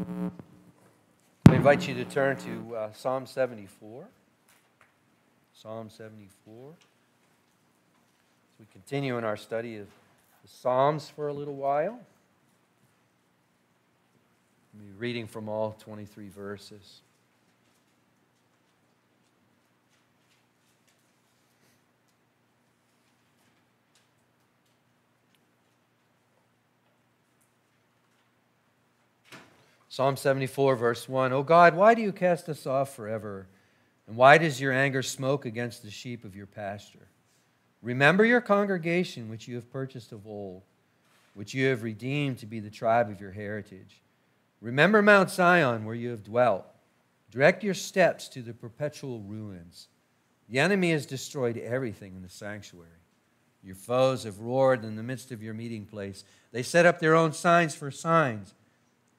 I invite you to turn to uh, Psalm 74. Psalm 74. As we continue in our study of the Psalms for a little while, we'll be reading from all 23 verses. Psalm 74, verse 1 O God, why do you cast us off forever? And why does your anger smoke against the sheep of your pasture? Remember your congregation, which you have purchased of old, which you have redeemed to be the tribe of your heritage. Remember Mount Zion, where you have dwelt. Direct your steps to the perpetual ruins. The enemy has destroyed everything in the sanctuary. Your foes have roared in the midst of your meeting place. They set up their own signs for signs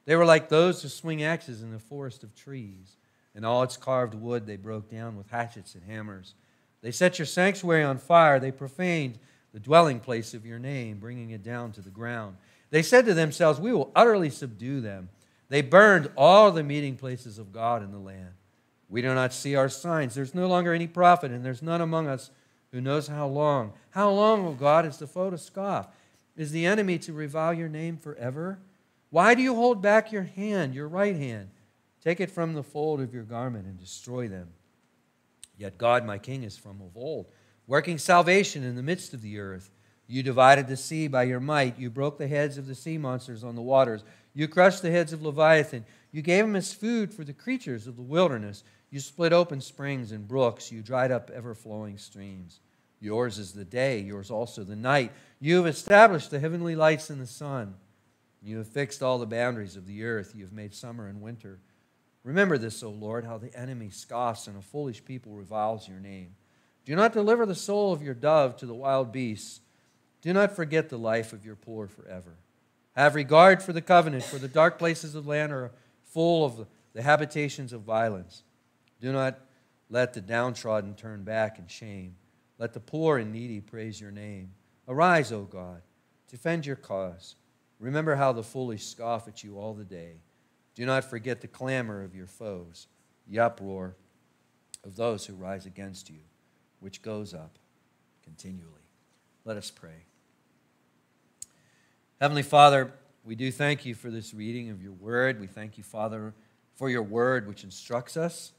they were like those who swing axes in the forest of trees, and all its carved wood they broke down with hatchets and hammers. They set your sanctuary on fire. They profaned the dwelling place of your name, bringing it down to the ground. They said to themselves, We will utterly subdue them. They burned all the meeting places of God in the land. We do not see our signs. There's no longer any prophet, and there's none among us who knows how long. How long, O God, is the foe to scoff? Is the enemy to revile your name forever? Why do you hold back your hand, your right hand? Take it from the fold of your garment and destroy them. Yet God, my King, is from of old, working salvation in the midst of the earth. You divided the sea by your might. You broke the heads of the sea monsters on the waters. You crushed the heads of Leviathan. You gave him as food for the creatures of the wilderness. You split open springs and brooks. You dried up ever flowing streams. Yours is the day, yours also the night. You have established the heavenly lights and the sun. You have fixed all the boundaries of the earth. You have made summer and winter. Remember this, O Lord, how the enemy scoffs and a foolish people reviles your name. Do not deliver the soul of your dove to the wild beasts. Do not forget the life of your poor forever. Have regard for the covenant, for the dark places of land are full of the habitations of violence. Do not let the downtrodden turn back in shame. Let the poor and needy praise your name. Arise, O God, defend your cause. Remember how the foolish scoff at you all the day. Do not forget the clamor of your foes, the uproar of those who rise against you, which goes up continually. Let us pray. Heavenly Father, we do thank you for this reading of your word. We thank you, Father, for your word which instructs us.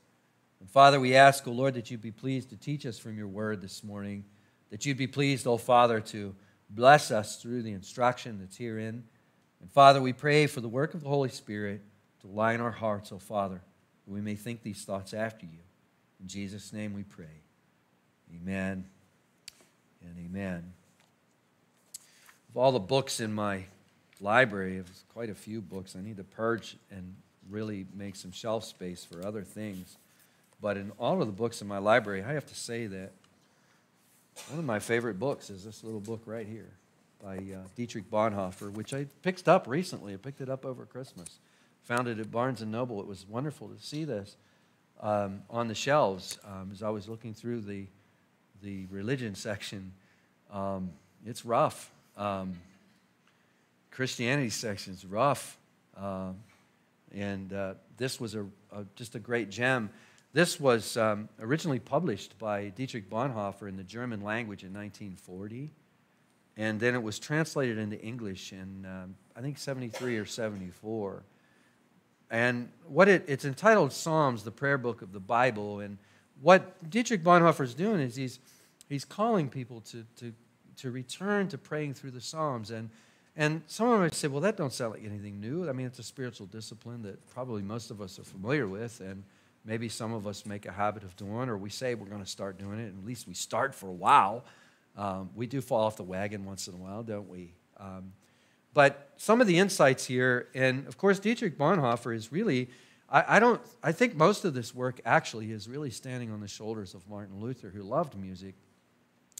And Father, we ask, O oh Lord, that you be pleased to teach us from your word this morning, that you'd be pleased, O oh Father, to bless us through the instruction that's herein. And Father, we pray for the work of the Holy Spirit to line our hearts, O oh Father, that we may think these thoughts after you. In Jesus' name we pray. Amen and amen. Of all the books in my library, it's quite a few books. I need to purge and really make some shelf space for other things. But in all of the books in my library, I have to say that one of my favorite books is this little book right here by uh, Dietrich Bonhoeffer, which I picked up recently. I picked it up over Christmas. Found it at Barnes and Noble. It was wonderful to see this um, on the shelves um, as I was looking through the the religion section. Um, it's rough. Um, Christianity section is rough, um, and uh, this was a, a, just a great gem. This was um, originally published by Dietrich Bonhoeffer in the German language in 1940, and then it was translated into English in, um, I think, 73 or 74. And what it, it's entitled Psalms, the prayer book of the Bible. And what Dietrich Bonhoeffer is doing is he's, he's calling people to, to, to return to praying through the Psalms. And, and someone might say, well, that don't sound like anything new. I mean, it's a spiritual discipline that probably most of us are familiar with. And maybe some of us make a habit of doing, or we say we're going to start doing it, and at least we start for a while. Um, we do fall off the wagon once in a while, don't we? Um, but some of the insights here, and of course, Dietrich Bonhoeffer is really, I, I, don't, I think most of this work actually is really standing on the shoulders of Martin Luther, who loved music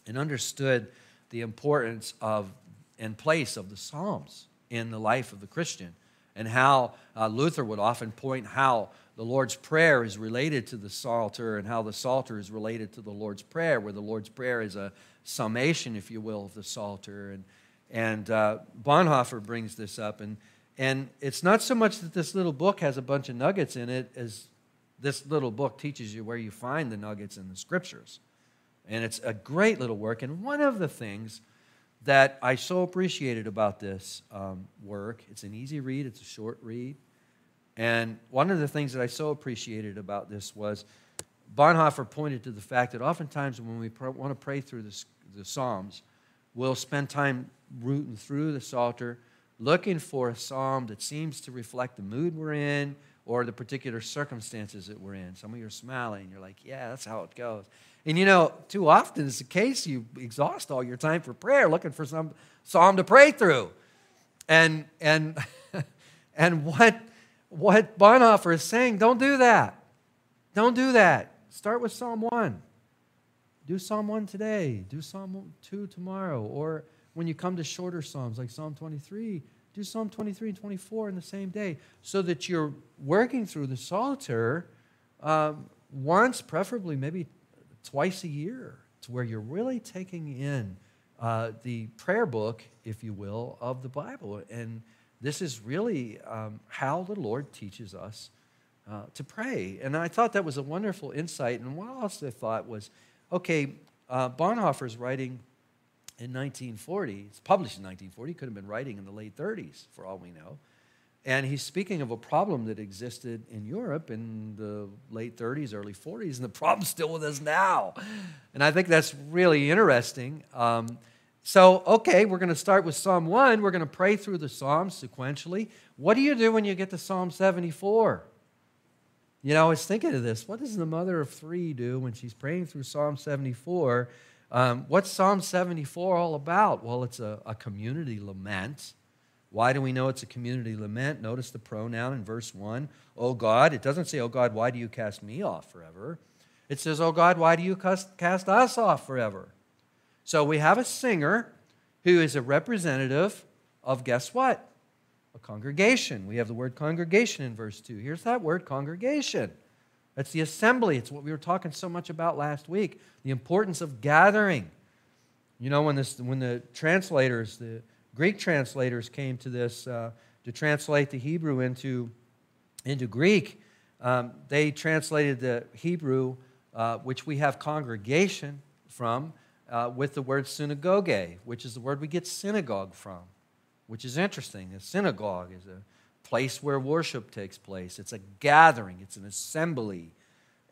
and understood the importance of and place of the Psalms in the life of the Christian, and how uh, Luther would often point how the Lord's Prayer is related to the Psalter and how the Psalter is related to the Lord's Prayer, where the Lord's Prayer is a summation, if you will, of the Psalter. And, and uh, Bonhoeffer brings this up. And, And it's not so much that this little book has a bunch of nuggets in it as this little book teaches you where you find the nuggets in the scriptures. And it's a great little work. And one of the things that I so appreciated about this um, work, it's an easy read, it's a short read. And one of the things that I so appreciated about this was Bonhoeffer pointed to the fact that oftentimes when we want to pray through this, the Psalms, we'll spend time rooting through the Psalter, looking for a psalm that seems to reflect the mood we're in or the particular circumstances that we're in. Some of you are smiling. You're like, yeah, that's how it goes. And you know, too often it's the case you exhaust all your time for prayer looking for some psalm to pray through. And, and, and what, what Bonhoeffer is saying, don't do that. Don't do that. Start with Psalm 1. Do Psalm 1 today. Do Psalm 2 tomorrow. Or when you come to shorter Psalms like Psalm 23, do Psalm 23 and 24 in the same day so that you're working through the Psalter um, once, preferably maybe twice a year, to where you're really taking in uh, the prayer book, if you will, of the Bible. And this is really um, how the Lord teaches us uh, to pray. And I thought that was a wonderful insight. And what else I thought was okay, uh, Bonhoeffer's writing in 1940. It's published in 1940. He could have been writing in the late 30s, for all we know. And he's speaking of a problem that existed in Europe in the late 30s, early 40s, and the problem's still with us now. And I think that's really interesting. Um, so, okay, we're going to start with Psalm 1. We're going to pray through the Psalms sequentially. What do you do when you get to Psalm 74? You know, I was thinking of this. What does the mother of three do when she's praying through Psalm 74? Um, what's Psalm 74 all about? Well, it's a, a community lament. Why do we know it's a community lament? Notice the pronoun in verse 1. Oh God. It doesn't say, Oh God, why do you cast me off forever? It says, Oh God, why do you cast, cast us off forever? So we have a singer who is a representative of guess what? A congregation. We have the word congregation in verse 2. Here's that word congregation. That's the assembly. It's what we were talking so much about last week the importance of gathering. You know, when, this, when the translators, the Greek translators came to this uh, to translate the Hebrew into, into Greek, um, they translated the Hebrew, uh, which we have congregation from, uh, with the word synagogue, which is the word we get synagogue from, which is interesting. A synagogue is a place where worship takes place, it's a gathering, it's an assembly.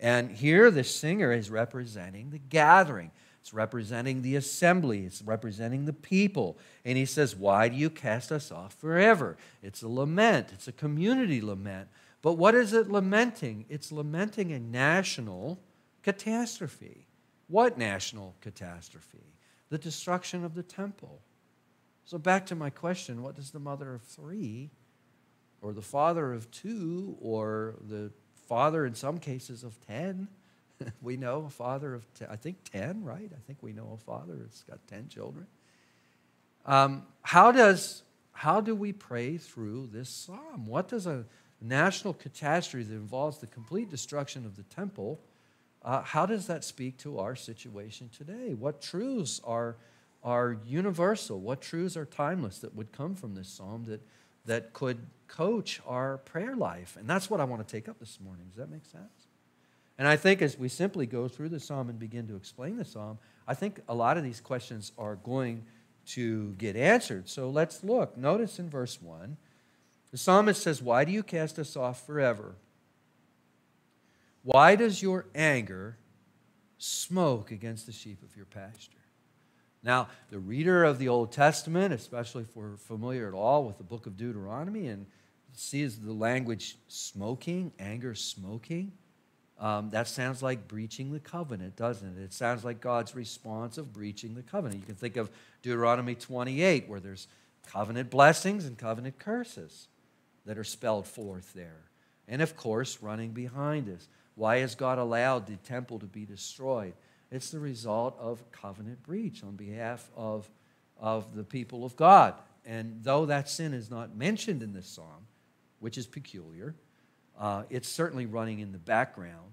And here the singer is representing the gathering. It's representing the assembly. It's representing the people. And he says, Why do you cast us off forever? It's a lament, it's a community lament. But what is it lamenting? It's lamenting a national catastrophe. What national catastrophe? The destruction of the temple. So, back to my question what does the mother of three, or the father of two, or the father in some cases of ten, we know a father of, ten, I think 10, right? I think we know a father that's got 10 children. Um, how, does, how do we pray through this psalm? What does a national catastrophe that involves the complete destruction of the temple, uh, how does that speak to our situation today? What truths are, are universal? What truths are timeless that would come from this psalm that, that could coach our prayer life? And that's what I want to take up this morning. Does that make sense? And I think as we simply go through the psalm and begin to explain the psalm, I think a lot of these questions are going to get answered. So let's look. Notice in verse 1, the psalmist says, Why do you cast us off forever? Why does your anger smoke against the sheep of your pasture? Now, the reader of the Old Testament, especially if we're familiar at all with the book of Deuteronomy and sees the language smoking, anger smoking, um, that sounds like breaching the covenant, doesn't it? It sounds like God's response of breaching the covenant. You can think of Deuteronomy 28, where there's covenant blessings and covenant curses that are spelled forth there. And of course, running behind us. Why has God allowed the temple to be destroyed? It's the result of covenant breach on behalf of, of the people of God. And though that sin is not mentioned in this psalm, which is peculiar, uh, it's certainly running in the background.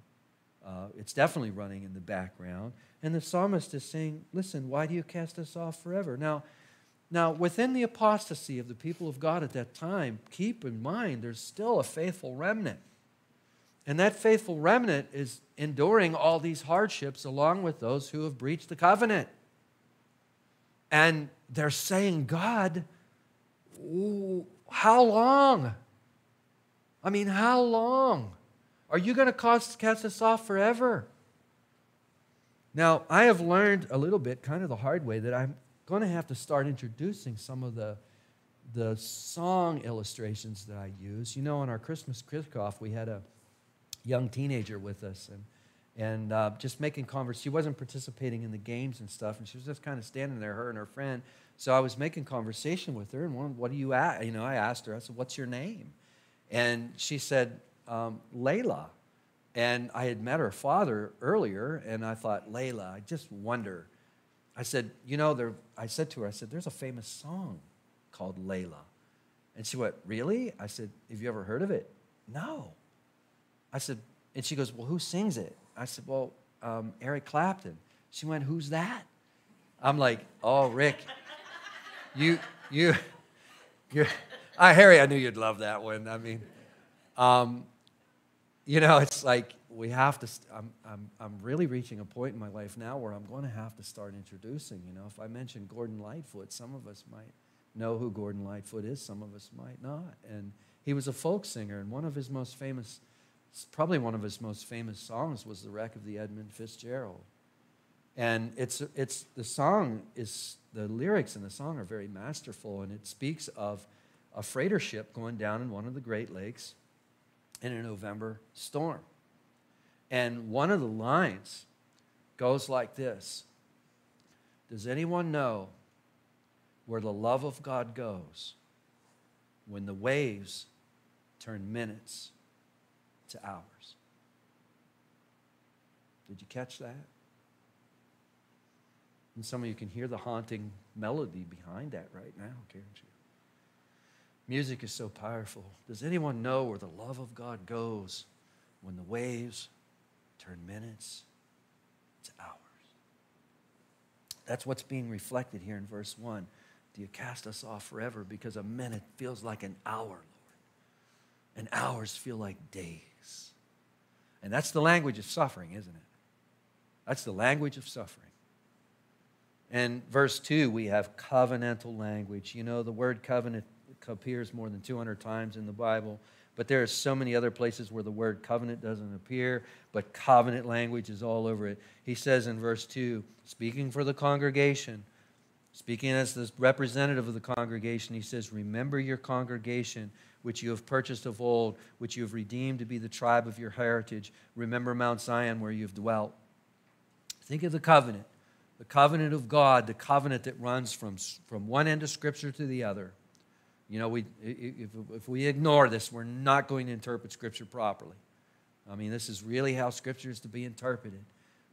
Uh, it's definitely running in the background. And the psalmist is saying, Listen, why do you cast us off forever? Now, Now, within the apostasy of the people of God at that time, keep in mind there's still a faithful remnant. And that faithful remnant is enduring all these hardships along with those who have breached the covenant. And they're saying, God, how long? I mean, how long? Are you going to cast us off forever? Now, I have learned a little bit, kind of the hard way, that I'm going to have to start introducing some of the, the song illustrations that I use. You know, on our Christmas kickoff, we had a young teenager with us, and and uh, just making conversation. She wasn't participating in the games and stuff, and she was just kind of standing there, her and her friend. So I was making conversation with her, and one, what do you ask? You know, I asked her. I said, "What's your name?" And she said, um, "Layla." And I had met her father earlier, and I thought, Layla, I just wonder. I said, you know, there, I said to her, I said, there's a famous song called Layla. And she went, really? I said, have you ever heard of it? No. I said, and she goes, well, who sings it? I said, Well, um, Eric Clapton. She went, Who's that? I'm like, Oh, Rick, you, you, you, uh, Harry, I knew you'd love that one. I mean, um, you know, it's like we have to, i I'm, I'm, I'm really reaching a point in my life now where I'm going to have to start introducing. You know, if I mention Gordon Lightfoot, some of us might know who Gordon Lightfoot is, some of us might not. And he was a folk singer, and one of his most famous probably one of his most famous songs was the wreck of the Edmund Fitzgerald. And it's, it's, the song is, the lyrics in the song are very masterful, and it speaks of a freighter ship going down in one of the Great Lakes in a November storm. And one of the lines goes like this Does anyone know where the love of God goes when the waves turn minutes to hours. Did you catch that? And some of you can hear the haunting melody behind that right now, can't you? Music is so powerful. Does anyone know where the love of God goes when the waves turn minutes to hours? That's what's being reflected here in verse 1. Do you cast us off forever? Because a minute feels like an hour, Lord, and hours feel like days. And that's the language of suffering, isn't it? That's the language of suffering. And verse 2, we have covenantal language. You know, the word covenant appears more than 200 times in the Bible, but there are so many other places where the word covenant doesn't appear, but covenant language is all over it. He says in verse 2, speaking for the congregation, speaking as the representative of the congregation, he says, Remember your congregation which you have purchased of old, which you have redeemed to be the tribe of your heritage. Remember Mount Zion where you've dwelt. Think of the covenant, the covenant of God, the covenant that runs from, from one end of Scripture to the other. You know, we, if, if we ignore this, we're not going to interpret Scripture properly. I mean, this is really how Scripture is to be interpreted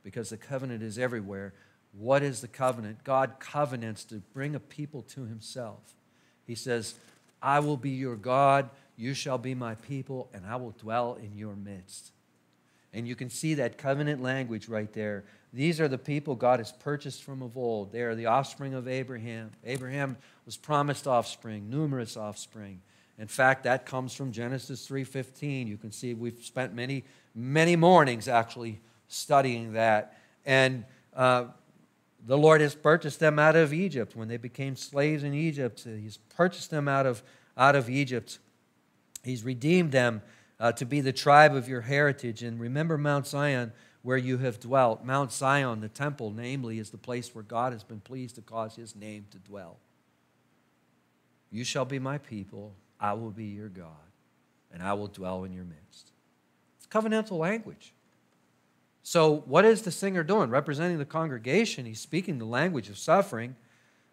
because the covenant is everywhere. What is the covenant? God covenants to bring a people to himself. He says, I will be your God, you shall be my people, and I will dwell in your midst. And you can see that covenant language right there. These are the people God has purchased from of old. They are the offspring of Abraham. Abraham was promised offspring, numerous offspring. In fact, that comes from Genesis 3:15. You can see we've spent many, many mornings actually studying that. And uh, the Lord has purchased them out of Egypt. When they became slaves in Egypt, He's purchased them out of, out of Egypt. He's redeemed them uh, to be the tribe of your heritage. And remember Mount Zion, where you have dwelt. Mount Zion, the temple, namely, is the place where God has been pleased to cause His name to dwell. You shall be my people, I will be your God, and I will dwell in your midst. It's covenantal language. So, what is the singer doing? Representing the congregation, he's speaking the language of suffering.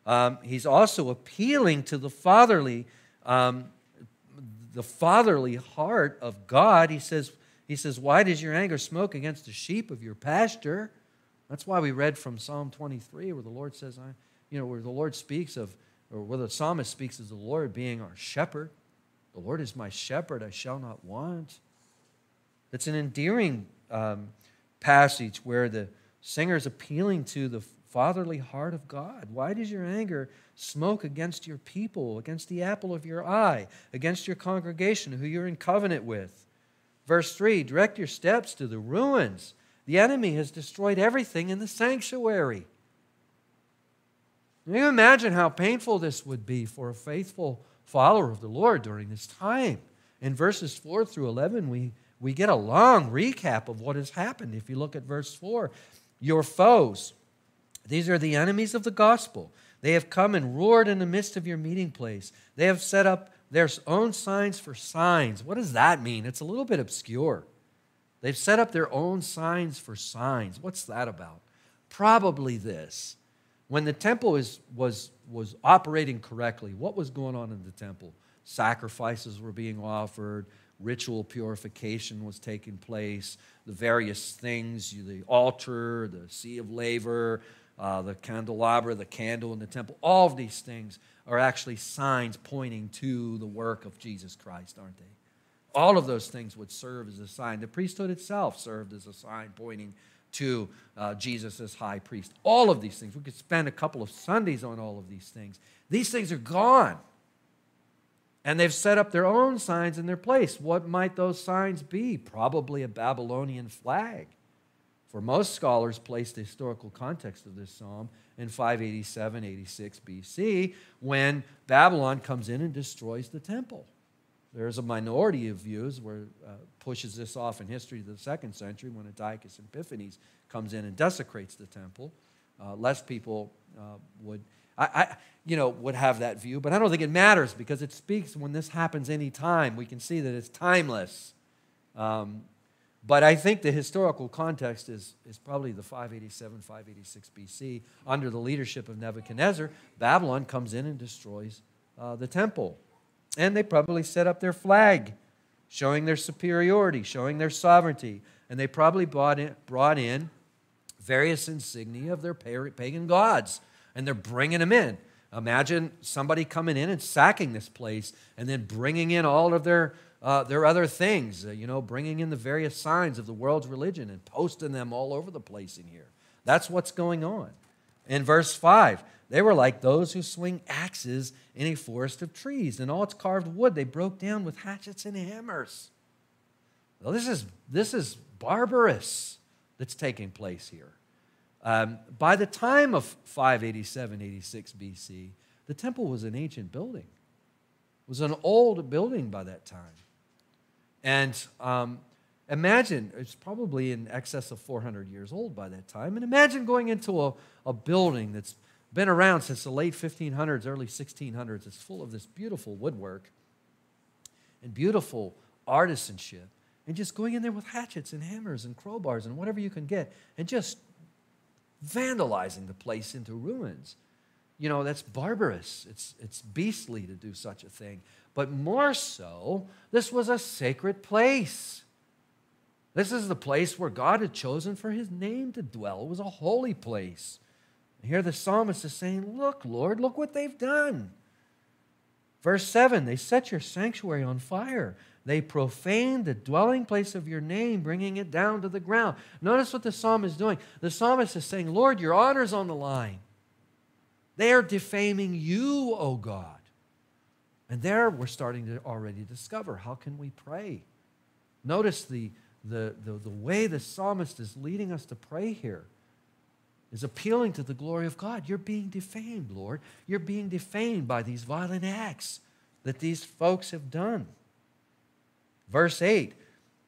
Um, he's also appealing to the fatherly, um, the fatherly heart of God. He says, he says, Why does your anger smoke against the sheep of your pasture? That's why we read from Psalm 23, where the Lord says, I, you know, where the Lord speaks of, or where the psalmist speaks of the Lord being our shepherd. The Lord is my shepherd, I shall not want. It's an endearing um, passage where the singer is appealing to the fatherly heart of God? Why does your anger smoke against your people, against the apple of your eye, against your congregation who you're in covenant with? Verse 3 Direct your steps to the ruins. The enemy has destroyed everything in the sanctuary. Can you imagine how painful this would be for a faithful follower of the Lord during this time? In verses 4 through 11, we, we get a long recap of what has happened. If you look at verse 4, your foes, these are the enemies of the gospel. They have come and roared in the midst of your meeting place. They have set up their own signs for signs. What does that mean? It's a little bit obscure. They've set up their own signs for signs. What's that about? Probably this. When the temple is, was, was operating correctly, what was going on in the temple? Sacrifices were being offered, ritual purification was taking place, the various things, the altar, the sea of laver, uh, the candelabra, the candle in the temple, all of these things are actually signs pointing to the work of Jesus Christ, aren't they? All of those things would serve as a sign. The priesthood itself served as a sign pointing to uh, Jesus as high priest. All of these things. We could spend a couple of Sundays on all of these things. These things are gone. And they've set up their own signs in their place. What might those signs be? Probably a Babylonian flag. For most scholars place the historical context of this psalm in 587 86 BC when Babylon comes in and destroys the temple. There's a minority of views where uh, pushes this off in history to the second century when Antiochus Epiphanes comes in and desecrates the temple. Uh, less people uh, would I, I, you know, would have that view, but I don't think it matters because it speaks when this happens any time. We can see that it's timeless. Um, but I think the historical context is, is probably the 587, 586 BC. Under the leadership of Nebuchadnezzar, Babylon comes in and destroys uh, the temple. And they probably set up their flag, showing their superiority, showing their sovereignty. And they probably brought in, brought in various insignia of their pagan gods and they're bringing them in. Imagine somebody coming in and sacking this place and then bringing in all of their, uh, their other things, uh, you know, bringing in the various signs of the world's religion and posting them all over the place in here. That's what's going on. In verse 5, they were like those who swing axes in a forest of trees, and all its carved wood they broke down with hatchets and hammers. Well, this is, this is barbarous that's taking place here. Um, by the time of 587, 86 BC, the temple was an ancient building. It was an old building by that time. And um, imagine, it's probably in excess of 400 years old by that time. And imagine going into a, a building that's been around since the late 1500s, early 1600s. It's full of this beautiful woodwork and beautiful artisanship. And just going in there with hatchets and hammers and crowbars and whatever you can get and just vandalizing the place into ruins. You know, that's barbarous. It's, it's beastly to do such a thing. But more so, this was a sacred place. This is the place where God had chosen for his name to dwell. It was a holy place. And here the psalmist is saying, Look, Lord, look what they've done. Verse 7 They set your sanctuary on fire. They profane the dwelling place of your name, bringing it down to the ground. Notice what the psalmist is doing. The psalmist is saying, Lord, your honor's on the line. They are defaming you, O God. And there we're starting to already discover how can we pray? Notice the, the, the, the way the psalmist is leading us to pray here is appealing to the glory of God. You're being defamed, Lord. You're being defamed by these violent acts that these folks have done. Verse 8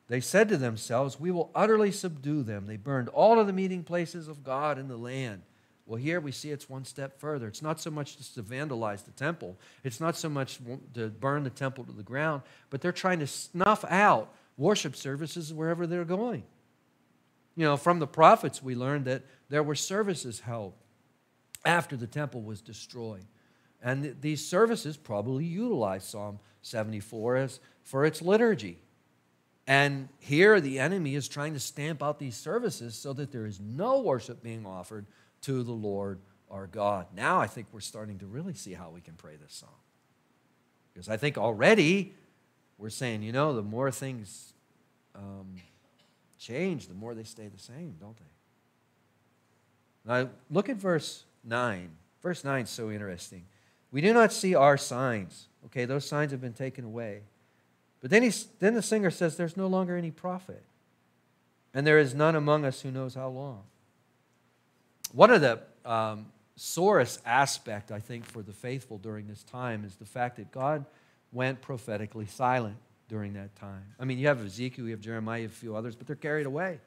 They said to themselves, We will utterly subdue them. They burned all of the meeting places of God in the land. Well, here we see it's one step further. It's not so much just to vandalize the temple, it's not so much to burn the temple to the ground, but they're trying to snuff out worship services wherever they're going. You know, from the prophets, we learned that there were services held after the temple was destroyed. And these services probably utilized Psalm 74 as for its liturgy. And here the enemy is trying to stamp out these services so that there is no worship being offered to the Lord our God. Now I think we're starting to really see how we can pray this song. Because I think already we're saying, you know, the more things um, change, the more they stay the same, don't they? Now, look at verse 9. Verse 9 is so interesting. We do not see our signs. Okay, those signs have been taken away. But then, he's, then the singer says, There's no longer any prophet, and there is none among us who knows how long. One of the um, sorest aspect, I think, for the faithful during this time is the fact that God went prophetically silent during that time. I mean, you have Ezekiel, you have Jeremiah, you have a few others, but they're carried away.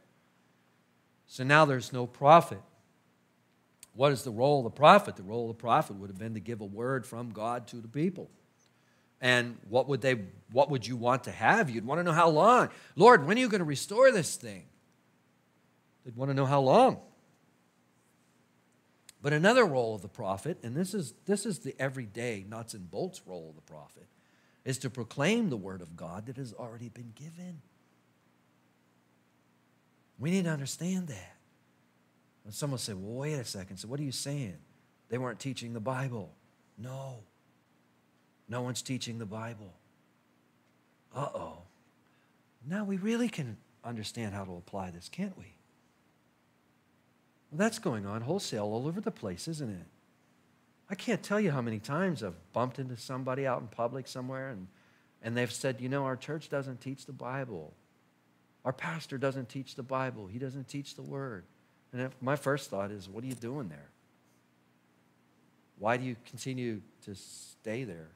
So now there's no prophet. What is the role of the prophet? The role of the prophet would have been to give a word from God to the people. And what would they what would you want to have? You'd want to know how long. Lord, when are you going to restore this thing? They'd want to know how long. But another role of the prophet, and this is this is the everyday nuts and bolts role of the prophet, is to proclaim the word of God that has already been given. We need to understand that. And someone said, well, wait a second. So, what are you saying? They weren't teaching the Bible. No. No one's teaching the Bible. Uh oh. Now we really can understand how to apply this, can't we? Well, that's going on wholesale all over the place, isn't it? I can't tell you how many times I've bumped into somebody out in public somewhere and, and they've said, you know, our church doesn't teach the Bible. Our pastor doesn't teach the Bible. He doesn't teach the Word. And if, my first thought is, what are you doing there? Why do you continue to stay there?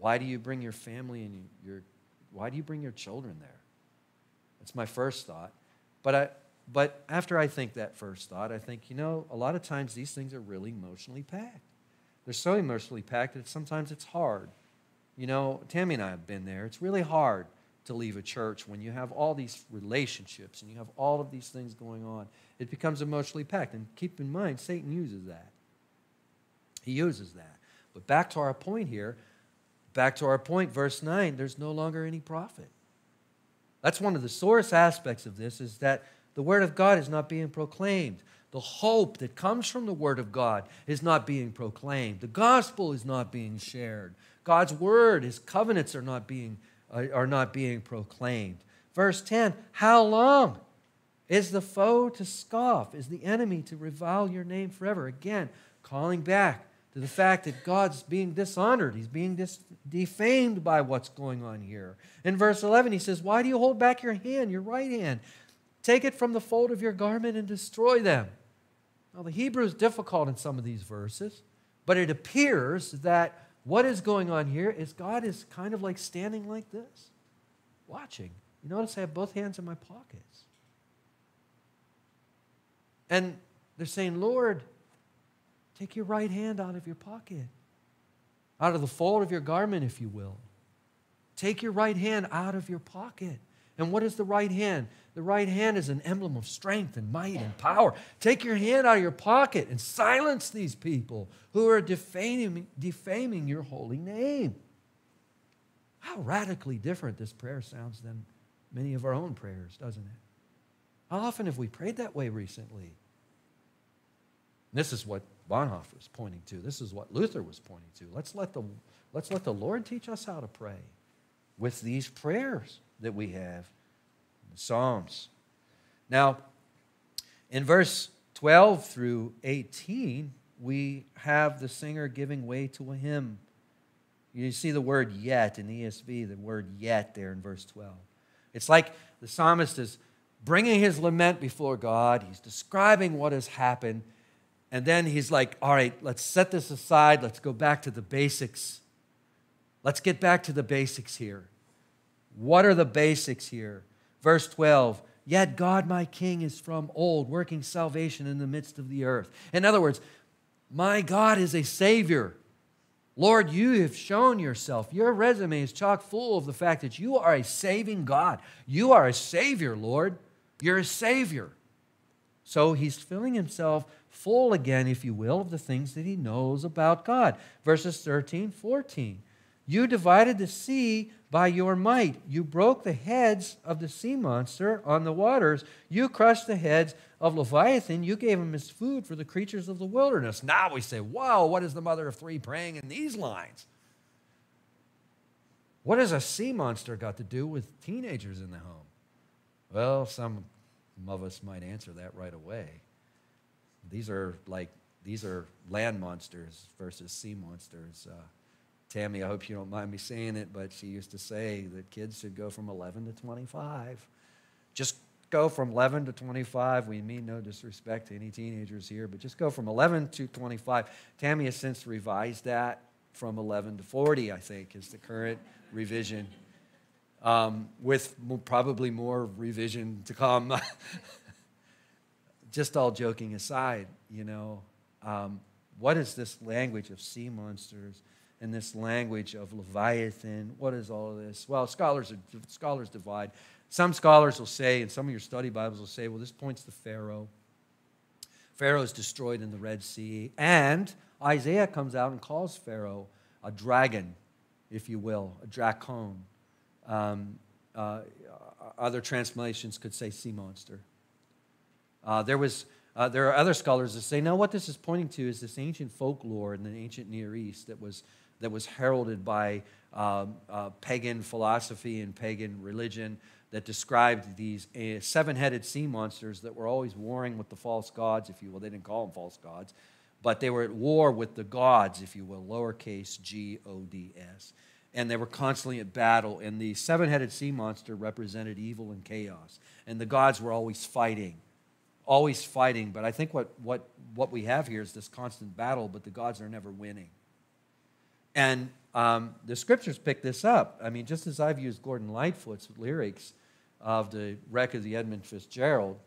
Why do you bring your family and your, why do you bring your children there? That's my first thought. But, I, but after I think that first thought, I think, you know, a lot of times these things are really emotionally packed. They're so emotionally packed that sometimes it's hard. You know, Tammy and I have been there. It's really hard to leave a church when you have all these relationships and you have all of these things going on. It becomes emotionally packed. And keep in mind, Satan uses that. He uses that. But back to our point here, back to our point, verse 9, there's no longer any prophet. That's one of the sorest aspects of this is that the word of God is not being proclaimed. The hope that comes from the word of God is not being proclaimed. The gospel is not being shared. God's word, his covenants are not being uh, are not being proclaimed. Verse 10 How long is the foe to scoff? Is the enemy to revile your name forever? Again, calling back to the fact that God's being dishonored. He's being dis- defamed by what's going on here. In verse 11, he says, Why do you hold back your hand, your right hand? Take it from the fold of your garment and destroy them. Now, the Hebrew is difficult in some of these verses, but it appears that what is going on here is God is kind of like standing like this, watching. You notice I have both hands in my pockets. And they're saying, Lord, take your right hand out of your pocket, out of the fold of your garment, if you will. Take your right hand out of your pocket. And what is the right hand? The right hand is an emblem of strength and might and power. Take your hand out of your pocket and silence these people who are defaming, defaming your holy name. How radically different this prayer sounds than many of our own prayers, doesn't it? How often have we prayed that way recently? This is what Bonhoeffer was pointing to. This is what Luther was pointing to. Let's let the, let's let the Lord teach us how to pray with these prayers that we have in the Psalms. Now, in verse 12 through 18, we have the singer giving way to a hymn. You see the word yet in the ESV, the word yet there in verse 12. It's like the psalmist is bringing his lament before God, he's describing what has happened, and then he's like, all right, let's set this aside, let's go back to the basics. Let's get back to the basics here. What are the basics here? Verse 12, yet God my King is from old, working salvation in the midst of the earth. In other words, my God is a Savior. Lord, you have shown yourself. Your resume is chock full of the fact that you are a saving God. You are a Savior, Lord. You're a Savior. So he's filling himself full again, if you will, of the things that he knows about God. Verses 13, 14. You divided the sea by your might. You broke the heads of the sea monster on the waters. You crushed the heads of Leviathan. You gave him his food for the creatures of the wilderness. Now we say, wow, what is the mother of three praying in these lines? What has a sea monster got to do with teenagers in the home? Well, some of us might answer that right away. these are like these are land monsters versus sea monsters. Uh, Tammy, I hope you don't mind me saying it, but she used to say that kids should go from 11 to 25. Just go from 11 to 25. We mean no disrespect to any teenagers here, but just go from 11 to 25. Tammy has since revised that from 11 to 40, I think, is the current revision, um, with probably more revision to come. just all joking aside, you know, um, what is this language of sea monsters and this language of Leviathan? What is all of this? Well, scholars, are, scholars divide. Some scholars will say, and some of your study Bibles will say, well, this points to Pharaoh. Pharaoh is destroyed in the Red Sea. And Isaiah comes out and calls Pharaoh a dragon, if you will, a dracon. Um, uh, other translations could say sea monster. Uh, there, was, uh, there are other scholars that say, no, what this is pointing to is this ancient folklore in the ancient Near East that was, that was heralded by um, uh, pagan philosophy and pagan religion that described these uh, seven headed sea monsters that were always warring with the false gods, if you will. They didn't call them false gods, but they were at war with the gods, if you will, lowercase g O D S. And they were constantly at battle. And the seven headed sea monster represented evil and chaos. And the gods were always fighting, always fighting. But I think what, what, what we have here is this constant battle, but the gods are never winning. And um, the scriptures pick this up. I mean, just as I've used Gordon Lightfoot's lyrics of the wreck of the Edmund Fitzgerald,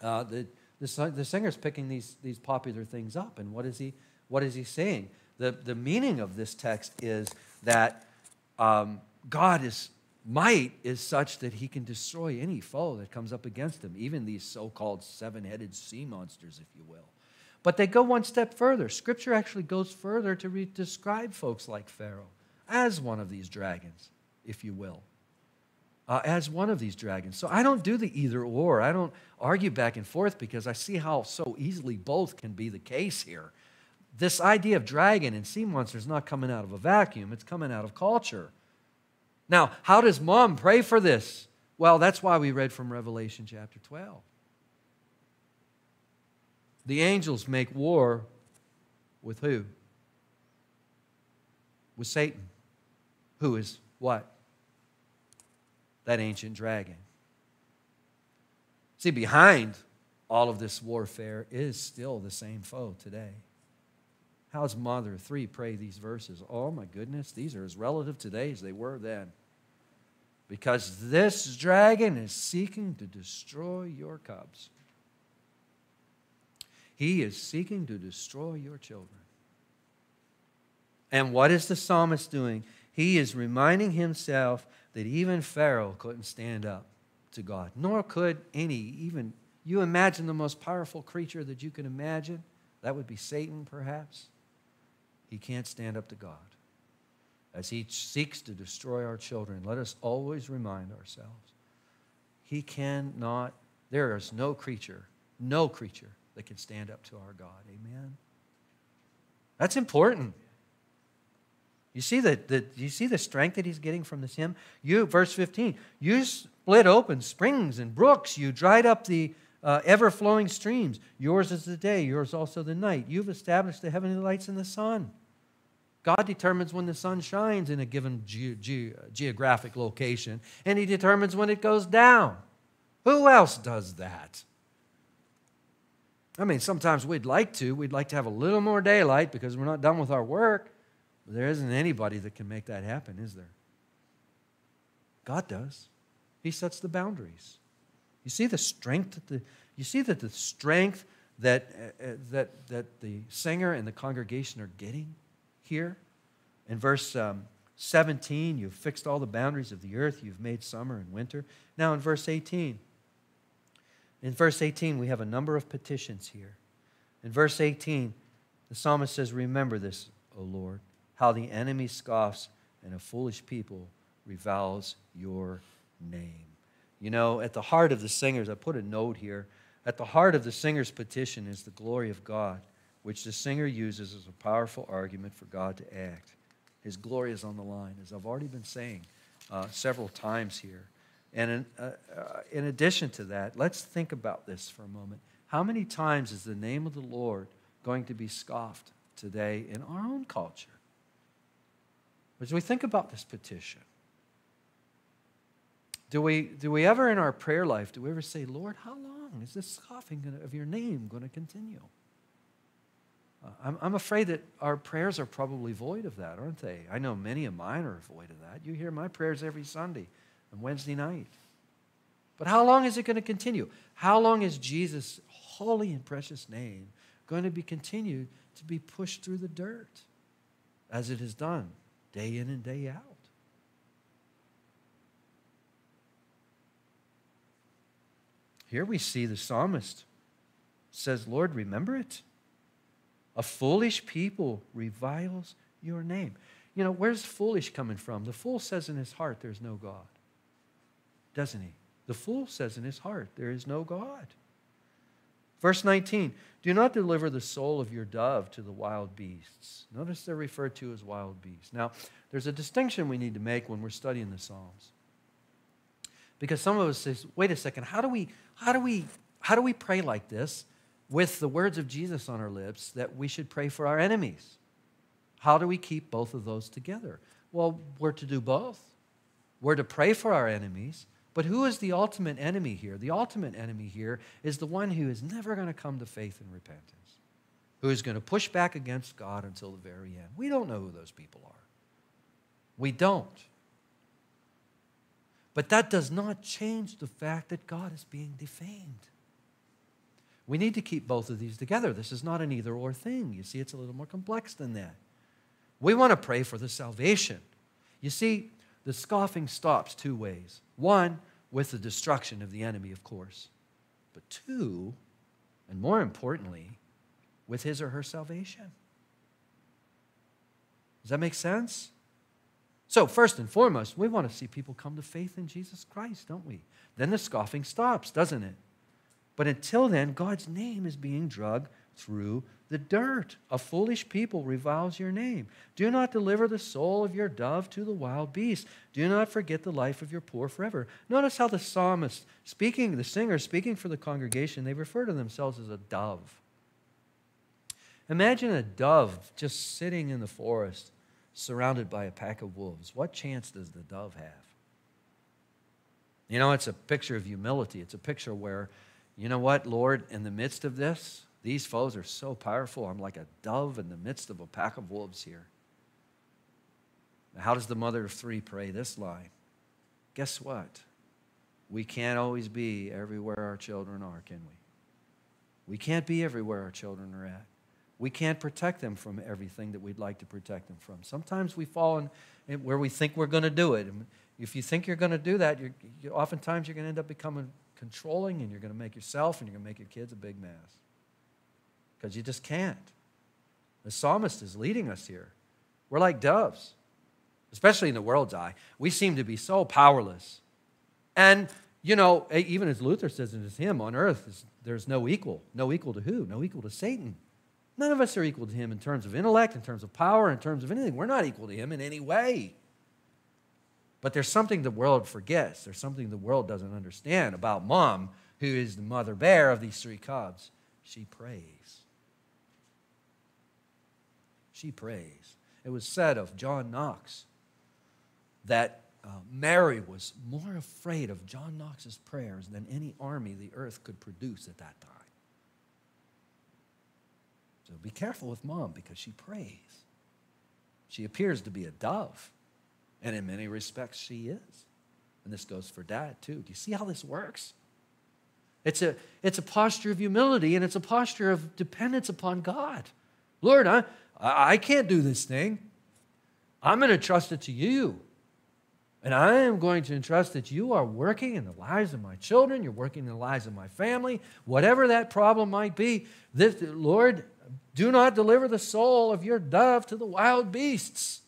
uh, the, the, the singer's picking these, these popular things up. And what is he, what is he saying? The, the meaning of this text is that um, God is might is such that he can destroy any foe that comes up against him, even these so called seven headed sea monsters, if you will. But they go one step further. Scripture actually goes further to re- describe folks like Pharaoh as one of these dragons, if you will uh, as one of these dragons. So I don't do the either or. I don't argue back and forth because I see how so easily both can be the case here. This idea of dragon and sea monster is not coming out of a vacuum, it's coming out of culture. Now, how does mom pray for this? Well, that's why we read from Revelation chapter 12. The angels make war with who? With Satan. Who is what? that ancient dragon. See, behind all of this warfare is still the same foe today. How's Mother 3 pray these verses? Oh my goodness, these are as relative today as they were then. Because this dragon is seeking to destroy your cubs. He is seeking to destroy your children. And what is the psalmist doing? He is reminding himself that even Pharaoh couldn't stand up to God, nor could any, even you imagine the most powerful creature that you can imagine. That would be Satan, perhaps. He can't stand up to God. As he seeks to destroy our children, let us always remind ourselves he cannot, there is no creature, no creature that can stand up to our God. Amen. That's important. You see the, the, you see the strength that he's getting from this hymn? You, verse 15, you split open springs and brooks. You dried up the uh, ever flowing streams. Yours is the day, yours also the night. You've established the heavenly lights and the sun. God determines when the sun shines in a given ge- ge- geographic location, and He determines when it goes down. Who else does that? I mean, sometimes we'd like to. We'd like to have a little more daylight because we're not done with our work. But there isn't anybody that can make that happen, is there? God does. He sets the boundaries. You see the strength that the you see that the strength that uh, that that the singer and the congregation are getting here? In verse um, 17 you've fixed all the boundaries of the earth you've made summer and winter. Now in verse 18 in verse 18 we have a number of petitions here. In verse 18 the psalmist says remember this o lord how the enemy scoffs and a foolish people reviles your name. You know, at the heart of the singers, I put a note here. At the heart of the singer's petition is the glory of God, which the singer uses as a powerful argument for God to act. His glory is on the line, as I've already been saying uh, several times here. And in, uh, uh, in addition to that, let's think about this for a moment. How many times is the name of the Lord going to be scoffed today in our own culture? As we think about this petition, do we, do we ever in our prayer life, do we ever say, Lord, how long is this scoffing of your name going to continue? Uh, I'm, I'm afraid that our prayers are probably void of that, aren't they? I know many of mine are void of that. You hear my prayers every Sunday and Wednesday night. But how long is it going to continue? How long is Jesus' holy and precious name going to be continued to be pushed through the dirt as it is done day in and day out? Here we see the psalmist says, Lord, remember it. A foolish people reviles your name. You know, where's foolish coming from? The fool says in his heart, there's no God. Doesn't he? The fool says in his heart, there is no God. Verse 19, do not deliver the soul of your dove to the wild beasts. Notice they're referred to as wild beasts. Now, there's a distinction we need to make when we're studying the Psalms. Because some of us say, wait a second, how do we, how do we, how do we pray like this with the words of Jesus on our lips that we should pray for our enemies? How do we keep both of those together? Well, we're to do both. We're to pray for our enemies, but who is the ultimate enemy here? The ultimate enemy here is the one who is never going to come to faith and repentance, who is going to push back against God until the very end. We don't know who those people are. We don't. But that does not change the fact that God is being defamed. We need to keep both of these together. This is not an either or thing. You see, it's a little more complex than that. We want to pray for the salvation. You see, the scoffing stops two ways. One, with the destruction of the enemy, of course. But two, and more importantly, with his or her salvation. Does that make sense? So, first and foremost, we want to see people come to faith in Jesus Christ, don't we? Then the scoffing stops, doesn't it? But until then, God's name is being drugged through the dirt. A foolish people reviles your name. Do not deliver the soul of your dove to the wild beast. Do not forget the life of your poor forever. Notice how the psalmist, speaking, the singer speaking for the congregation, they refer to themselves as a dove. Imagine a dove just sitting in the forest surrounded by a pack of wolves. What chance does the dove have? You know, it's a picture of humility. It's a picture where, you know what, Lord, in the midst of this, these foes are so powerful. I'm like a dove in the midst of a pack of wolves here. Now, how does the mother of three pray this line? Guess what? We can't always be everywhere our children are, can we? We can't be everywhere our children are at. We can't protect them from everything that we'd like to protect them from. Sometimes we fall in, in where we think we're going to do it. And if you think you're going to do that, you're, you, oftentimes you're going to end up becoming controlling and you're going to make yourself and you're going to make your kids a big mess because you just can't. The psalmist is leading us here. We're like doves, especially in the world's eye. We seem to be so powerless. And, you know, even as Luther says in his hymn, on earth there's no equal. No equal to who? No equal to Satan. None of us are equal to him in terms of intellect, in terms of power, in terms of anything. We're not equal to him in any way. But there's something the world forgets. There's something the world doesn't understand about mom, who is the mother bear of these three cubs. She prays she prays. It was said of John Knox that uh, Mary was more afraid of John Knox's prayers than any army the earth could produce at that time. So be careful with mom because she prays. She appears to be a dove, and in many respects, she is. And this goes for dad too. Do you see how this works? It's a, it's a posture of humility and it's a posture of dependence upon God. Lord, I, I can't do this thing. I'm going to trust it to you. And I am going to entrust that you are working in the lives of my children, you're working in the lives of my family, whatever that problem might be. This, Lord, do not deliver the soul of your dove to the wild beasts.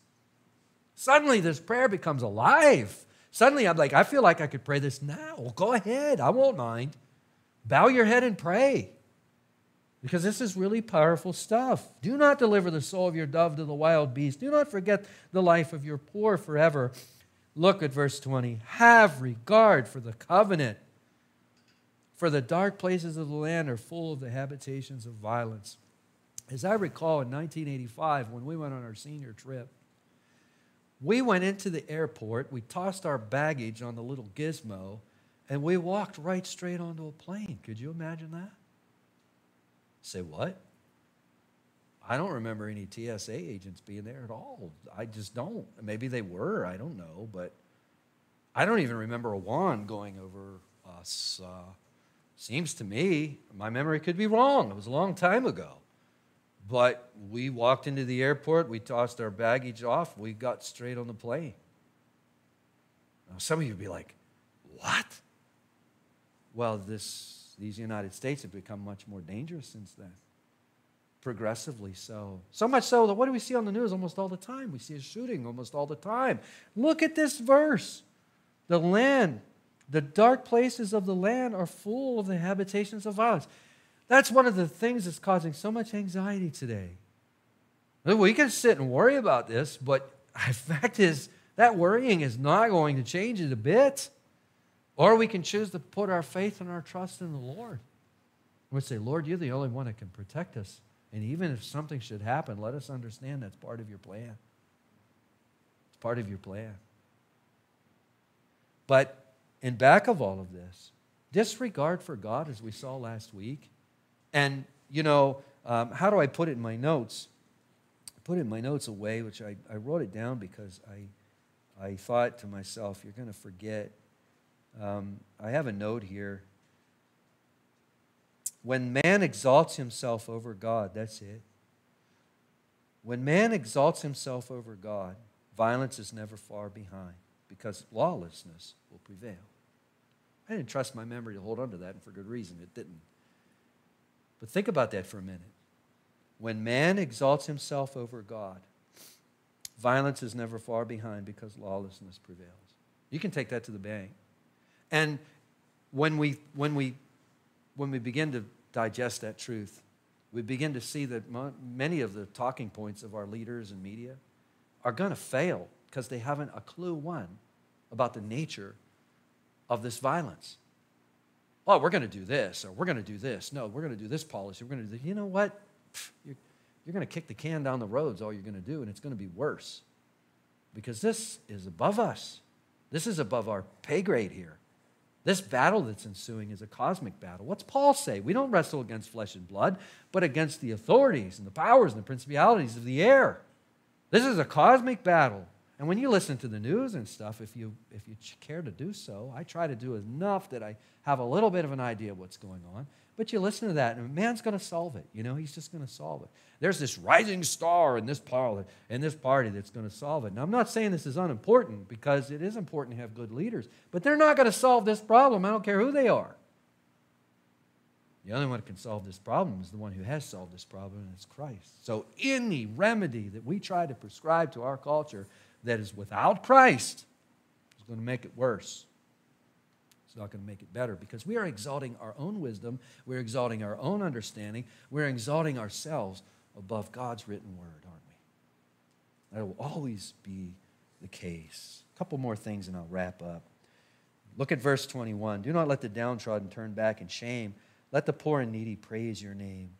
Suddenly, this prayer becomes alive. Suddenly, I'm like, I feel like I could pray this now. Well, go ahead, I won't mind. Bow your head and pray because this is really powerful stuff. Do not deliver the soul of your dove to the wild beast. Do not forget the life of your poor forever. Look at verse 20. Have regard for the covenant, for the dark places of the land are full of the habitations of violence. As I recall in 1985, when we went on our senior trip, we went into the airport, we tossed our baggage on the little gizmo, and we walked right straight onto a plane. Could you imagine that? Say what? I don't remember any TSA agents being there at all. I just don't. Maybe they were, I don't know, but I don't even remember a wand going over us. Uh, Seems to me, my memory could be wrong. It was a long time ago. But we walked into the airport, we tossed our baggage off, we got straight on the plane. Now, some of you would be like, what? Well, this, these United States have become much more dangerous since then. Progressively so. So much so that what do we see on the news almost all the time? We see a shooting almost all the time. Look at this verse. The land the dark places of the land are full of the habitations of violence. That's one of the things that's causing so much anxiety today. We can sit and worry about this, but the fact is, that worrying is not going to change it a bit. Or we can choose to put our faith and our trust in the Lord. We say, Lord, you're the only one that can protect us. And even if something should happen, let us understand that's part of your plan. It's part of your plan. But in back of all of this, disregard for God, as we saw last week. And, you know, um, how do I put it in my notes? I put it in my notes a way, which I, I wrote it down because I, I thought to myself, you're going to forget. Um, I have a note here. When man exalts himself over God, that's it. When man exalts himself over God, violence is never far behind because lawlessness will prevail. I didn't trust my memory to hold on to that, and for good reason, it didn't. But think about that for a minute. When man exalts himself over God, violence is never far behind because lawlessness prevails. You can take that to the bank. And when we, when we, when we begin to digest that truth, we begin to see that many of the talking points of our leaders and media are going to fail because they haven't a clue, one, about the nature of this violence. Oh, we're going to do this, or we're going to do this. No, we're going to do this policy. We're going to do, you know what? You're, you're going to kick the can down the road, is all you're going to do, and it's going to be worse. Because this is above us. This is above our pay grade here. This battle that's ensuing is a cosmic battle. What's Paul say? We don't wrestle against flesh and blood, but against the authorities and the powers and the principalities of the air. This is a cosmic battle. And when you listen to the news and stuff, if you, if you care to do so, I try to do enough that I have a little bit of an idea of what's going on. But you listen to that, and man's going to solve it. You know, he's just going to solve it. There's this rising star in this, parlor, in this party that's going to solve it. Now, I'm not saying this is unimportant because it is important to have good leaders, but they're not going to solve this problem. I don't care who they are. The only one who can solve this problem is the one who has solved this problem, and it's Christ. So, any remedy that we try to prescribe to our culture that is without Christ is going to make it worse. It's not going to make it better because we are exalting our own wisdom, we're exalting our own understanding, we're exalting ourselves above God's written word, aren't we? That will always be the case. A couple more things and I'll wrap up. Look at verse 21. Do not let the downtrodden turn back in shame. Let the poor and needy praise your name.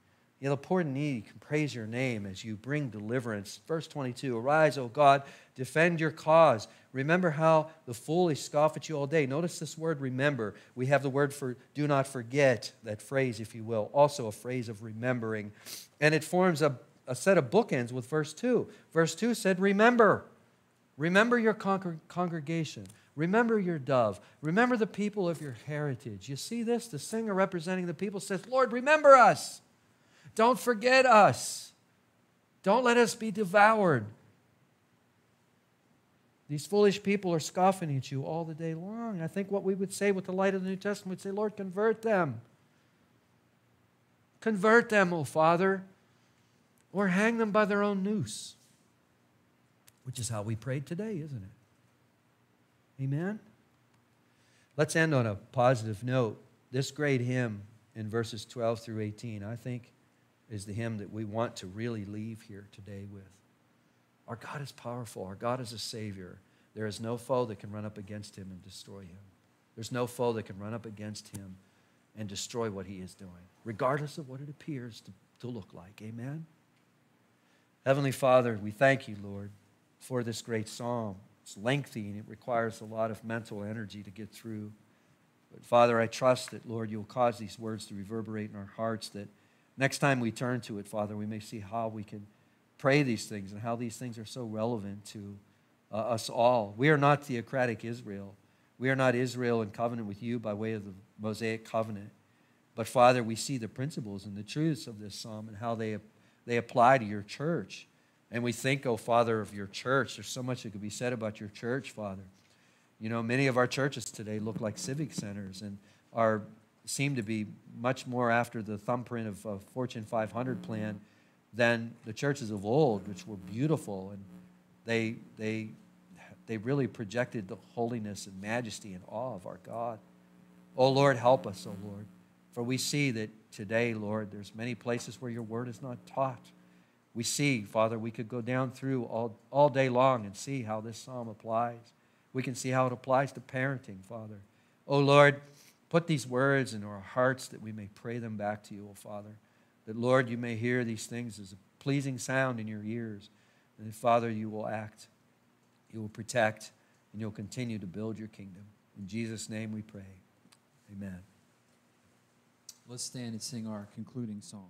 Know, the poor and needy can praise your name as you bring deliverance. Verse 22 Arise, O God, defend your cause. Remember how the foolish scoff at you all day. Notice this word remember. We have the word for do not forget, that phrase, if you will, also a phrase of remembering. And it forms a, a set of bookends with verse 2. Verse 2 said, Remember. Remember your con- congregation. Remember your dove. Remember the people of your heritage. You see this? The singer representing the people says, Lord, remember us. Don't forget us. Don't let us be devoured. These foolish people are scoffing at you all the day long. I think what we would say with the light of the New Testament, we'd say, Lord, convert them. Convert them, O Father, or hang them by their own noose, which is how we prayed today, isn't it? Amen? Let's end on a positive note. This great hymn in verses 12 through 18, I think is the hymn that we want to really leave here today with. Our God is powerful. Our God is a Savior. There is no foe that can run up against him and destroy him. There's no foe that can run up against him and destroy what he is doing, regardless of what it appears to, to look like. Amen? Heavenly Father, we thank you, Lord, for this great psalm. It's lengthy and it requires a lot of mental energy to get through. But Father, I trust that, Lord, you'll cause these words to reverberate in our hearts, that next time we turn to it, Father, we may see how we can pray these things and how these things are so relevant to uh, us all. We are not theocratic Israel. We are not Israel in covenant with you by way of the Mosaic covenant. But Father, we see the principles and the truths of this psalm and how they, they apply to your church. And we think, oh, Father, of your church. There's so much that could be said about your church, Father. You know, many of our churches today look like civic centers and are seem to be much more after the thumbprint of a Fortune 500 plan than the churches of old, which were beautiful and they they they really projected the holiness and majesty and awe of our God. Oh Lord, help us, oh Lord. For we see that today, Lord, there's many places where your word is not taught. We see, Father, we could go down through all, all day long and see how this psalm applies. We can see how it applies to parenting, Father. Oh Lord, put these words into our hearts that we may pray them back to you, oh Father. That, Lord, you may hear these things as a pleasing sound in your ears. And that, Father, you will act, you will protect, and you'll continue to build your kingdom. In Jesus' name we pray. Amen. Let's stand and sing our concluding song.